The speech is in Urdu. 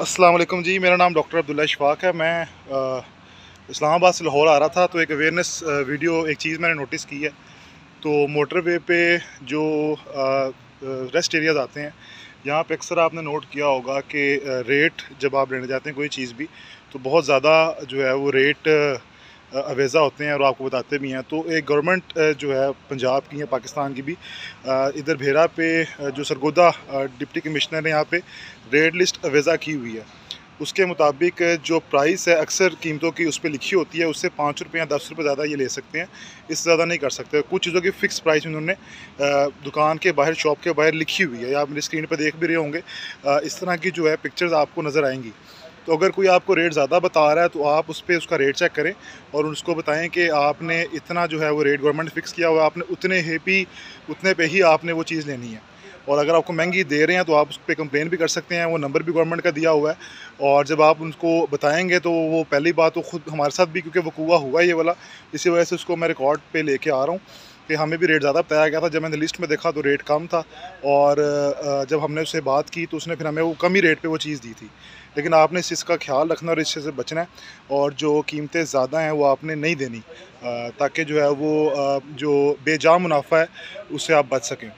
السلام علیکم جی میرا نام ڈاکٹر عبداللہ اشفاق ہے۔ میں اسلام آباد سے لاہور آ رہا تھا، تو ایک اویئرنیس ویڈیو ایک چیز میں نے نوٹس کی ہے۔ تو موٹر وے پہ جو ریسٹ ایریاز آتے ہیں، یہاں پہ اکثر آپ نے نوٹ کیا ہوگا کہ ریٹ جب آپ لینے جاتے ہیں کوئی چیز بھی، تو بہت زیادہ جو ہے وہ ریٹ اویزا ہوتے ہیں اور آپ کو بتاتے بھی ہیں۔ تو ایک گورنمنٹ جو ہے پنجاب کی ہے پاکستان کی بھی ادھر بھیرا پہ جو سرگودا ڈپٹی کمشنر نے یہاں پہ ریٹ لسٹ اویزا کی ہوئی ہے۔ اس کے مطابق جو پرائس ہے، اکثر قیمتوں کی اس پہ لکھی ہوتی ہے، اس سے پانچ روپے یا دس روپے زیادہ یہ لے سکتے ہیں۔ اس سے زیادہ نہیں کر سکتے۔ کچھ چیزوں کی فکس پرائس انہوں نے دکان کے باہر شاپ کے باہر لکھی ہوئی ہے۔ یا آپ میری اسکرین پہ دیکھ بھی رہے ہوں گے۔ اس طرح کی جو ہے پکچرز آپ کو نظر آئیں گی۔ تو اگر کوئی آپ کو ریٹ زیادہ بتا رہا ہے تو آپ اس پہ اس کا ریٹ چیک کریں اور اس کو بتائیں کہ آپ نے اتنا جو ہے وہ ریٹ گورنمنٹ فکس کیا ہوا ہے، آپ نے اتنے ہی پی، اتنے پہ ہی آپ نے وہ چیز لینی ہے۔ اور اگر آپ کو مہنگی دے رہے ہیں تو آپ اس پہ کمپلین بھی کر سکتے ہیں، وہ نمبر بھی گورنمنٹ کا دیا ہوا ہے۔ اور جب آپ ان کو بتائیں گے تو وہ پہلی بات تو خود ہمارے ساتھ بھی، کیونکہ وقوع ہوا یہ والا، اسی وجہ سے اس کو میں ریکارڈ پہ لے کے آ رہا ہوں۔ کہ ہمیں بھی ریٹ زیادہ بتایا گیا تھا۔ جب میں نے لسٹ میں دیکھا تو ریٹ کم تھا اور جب ہم نے اس سے بات کی تو اس نے پھر ہمیں وہ کم ہی ریٹ پہ وہ چیز دی تھی۔ لیکن آپ نے اس چیز کا خیال رکھنا اور اس چیز سے بچنا ہے اور جو قیمتیں زیادہ ہیں وہ آپ نے نہیں دینی تاکہ جو ہے وہ جو بے جام منافع ہے اس سے آپ بچ سکیں۔